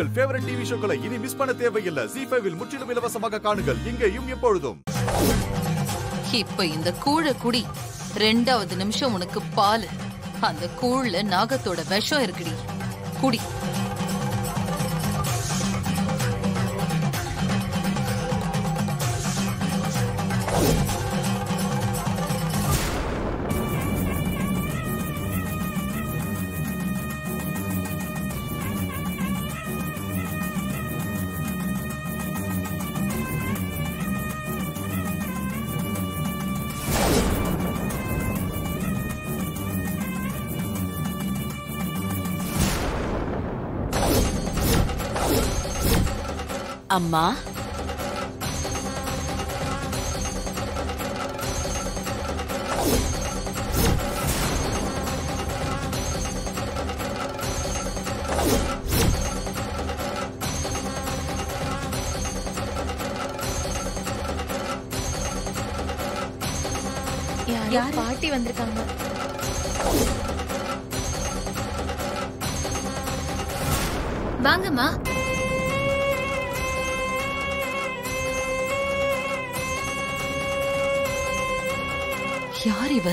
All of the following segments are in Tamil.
உங்கள் ஃபேவரட் டிவி ஷோக்களை இனி மிஸ் பண்ண தேவையில்லை. ஜி ஃபைவில் முற்றிலும் இலவசமாக காணுங்கள். இங்கேயும் எப்பொழுதும். இப்ப இந்த கூழ குடி. ரெண்டாவது நிமிஷம் உனக்கு பால். அந்த கூழ்ல நாகத்தோட விஷம் இருக்குடி. குடி. அம்மா? யார்? பாட்டி வந்திருக்காங்க. வாங்கம்மா. யார் இவ?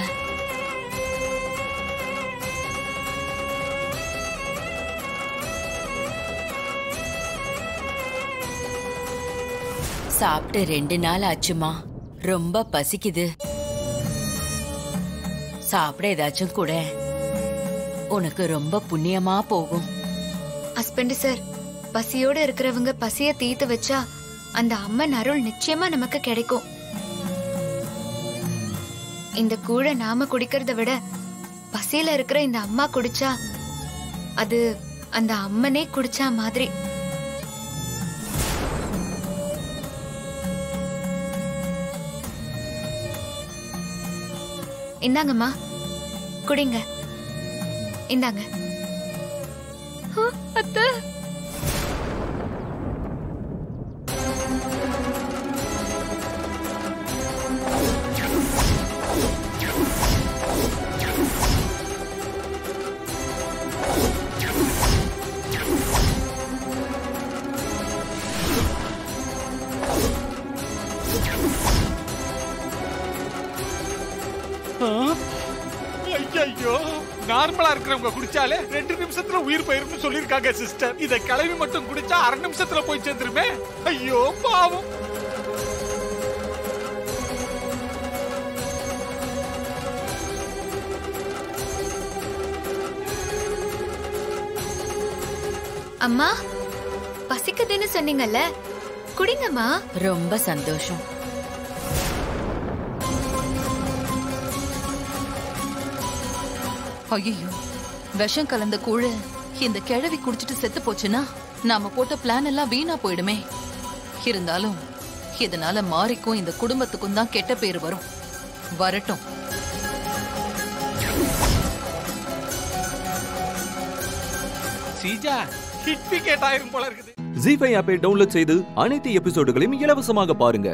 சாப்பிட்டு ரெண்டு நாள் ஆச்சுமா. ரொம்ப பசிக்குது. சாப்பிட ஏதாச்சும் கூட. உனக்கு ரொம்ப புண்ணியமா போகும். ஹஸ்பண்ட் சார் பசியோட இருக்கிறவங்க பசிய தீர்த்து வச்சா அந்த அம்மன் அருள் நிச்சயமா நமக்கு கிடைக்கும். இந்த கூழ நாம குடிக்கிறத விட பசியில இருக்கிற இந்த அம்மா குடிச்சா அது அந்த அம்மனே குடிச்சா மாதிரி. இந்தாங்கம்மா. குடிங்க. இந்தாங்க. அத்தை. ஐயோ நார்மலா இருக்கிறவங்க குடிச்சாலே ரெண்டு நிமிஷத்துல உயிர் போயிரும்னு சொல்லிருக்காங்க சிஸ்டர் இத கிளவி மட்டும் குடிச்சா அரை நிமிஷத்துல போய் சேர்ந்துருமே? ஐயோ பாவம். அம்மா பசிக்குதுன்னு சொன்னீங்கல்ல. குடிங்கம்மா. ரொம்ப சந்தோஷம். ஐயோ விஷம் கலந்த கூழ இந்த கிழவி குடிச்சிட்டு செத்து போச்சுன்னா நாம போட்ட பிளான் எல்லாம் வீணா போயிடுமே. இருந்தாலும் இதனால மாறிக்கும் இந்த குடும்பத்துக்கும் தான் கெட்ட பேர் வரும். வரட்டும். சீஜா ஹிட் விக்கெட் ஆயிரும் போல இருக்குது. ஜி ஃபைவ் ஆப்பை டவுன்லோட் செய்து அனைத்து எபிசோடுகளையும் இலவசமாக பாருங்க.